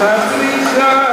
Happy time.